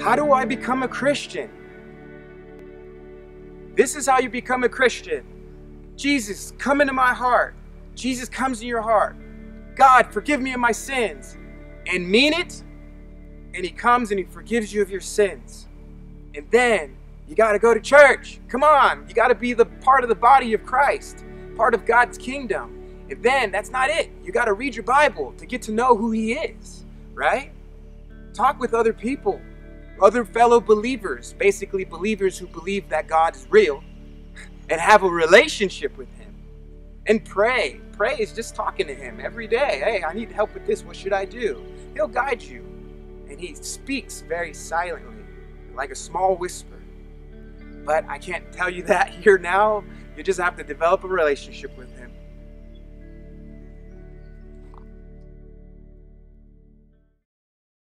How do I become a Christian? This is how you become a Christian. Jesus, come into my heart. Jesus comes in your heart. God, forgive me of my sins. And mean it. And he comes and he forgives you of your sins. And then you got to go to church. Come on. You got to be the part of the body of Christ, part of God's kingdom. And then that's not it. You got to read your Bible to get to know who he is, right? Talk with other people other fellow believers, basically believers who believe that God is real, and have a relationship with Him. And pray. Pray is just talking to Him every day. Hey, I need help with this. What should I do? He'll guide you. And He speaks very silently, like a small whisper. But I can't tell you that here now. You just have to develop a relationship with Him.